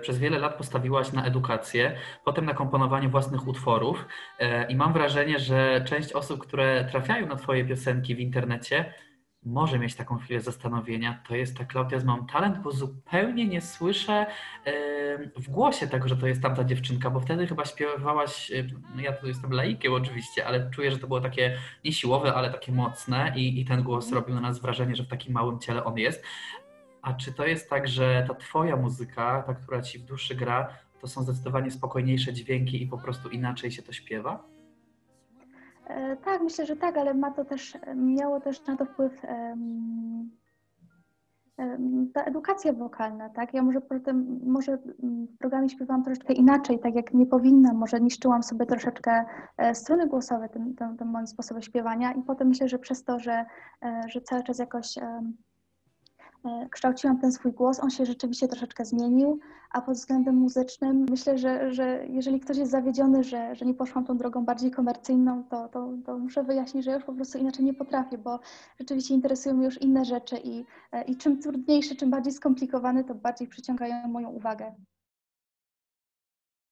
przez wiele lat postawiłaś na edukację, potem na komponowanie własnych utworów e, i mam wrażenie, że część osób, które trafiają na Twoje piosenki w internecie, może mieć taką chwilę zastanowienia. To jest ta Klaudia z Mam Talent, bo zupełnie nie słyszę w głosie tego, że to jest tamta dziewczynka, bo wtedy chyba śpiewałaś, no ja tu jestem laikiem oczywiście, ale czuję, że to było takie nie siłowe, ale takie mocne i, i ten głos robił na nas wrażenie, że w takim małym ciele on jest. A czy to jest tak, że ta twoja muzyka, ta, która ci w duszy gra, to są zdecydowanie spokojniejsze dźwięki i po prostu inaczej się to śpiewa? E, tak, myślę, że tak, ale ma to też, miało też na to wpływ ta edukacja wokalna, tak? Ja może potem, może w programie śpiewałam troszeczkę inaczej, tak jak nie powinnam, może niszczyłam sobie troszeczkę e, struny głosowe tym, tym, tym moim sposobem śpiewania i potem myślę, że przez to, że, e, że cały czas jakoś kształciłam ten swój głos, on się rzeczywiście troszeczkę zmienił, a pod względem muzycznym myślę, że, że jeżeli ktoś jest zawiedziony, że, że nie poszłam tą drogą bardziej komercyjną, to, to, to muszę wyjaśnić, że już po prostu inaczej nie potrafię, bo rzeczywiście interesują mnie już inne rzeczy i, e, i czym trudniejsze, czym bardziej skomplikowane, to bardziej przyciągają moją uwagę.